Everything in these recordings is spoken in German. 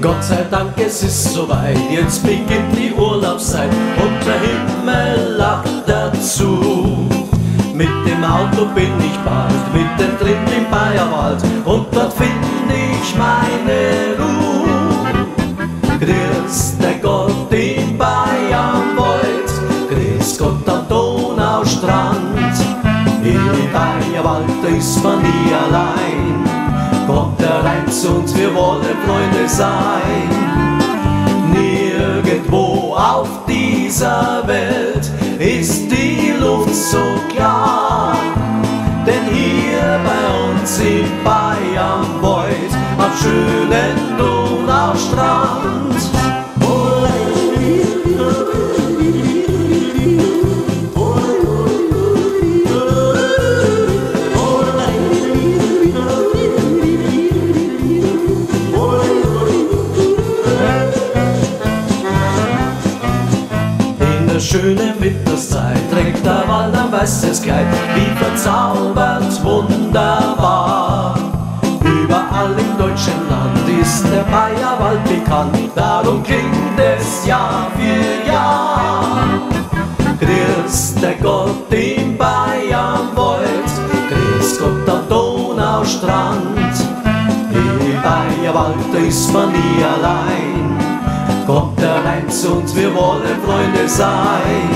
Gott sei Dank, es ist soweit, jetzt beginnt die Urlaubszeit. Und der Auto bin ich bald mittendrin im Bayerwald und dort finde ich meine Ruhe. Grüß der Gott im Bayernwald, grüß Gott am Donaustrand. Im Bayerwald ist man nie allein kommt der Rhein zu uns, wir wollen Freunde sein. Nirgendwo auf dieser Welt ist die Luft so klar, Bayern am schönen Donaustrand der schönen Winterszeit trägt der Wald ein weißes Kleid, wie verzaubert wunderbar. Ist der Bayerwald bekannt, darum klingt es Jahr für Jahr. Grüß der Gott im Bayernwald, grüß Gott am Donaustrand. Im Bayerwald ist man nie allein kommt der Rhein zu uns, wir wollen Freunde sein.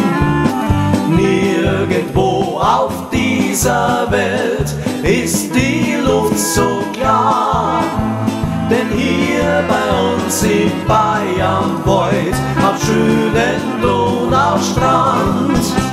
Nirgendwo auf dieser Welt ist die Luft so hier bei uns in Bayern Beut am schönen Donaustrand.